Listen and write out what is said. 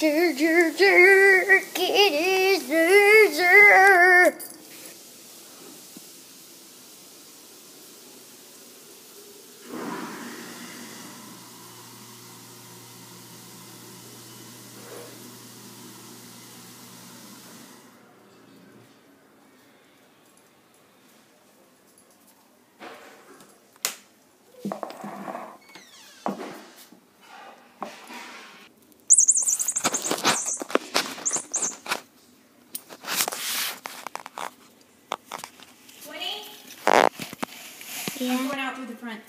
Kitty, Yeah. I'm going out through the front.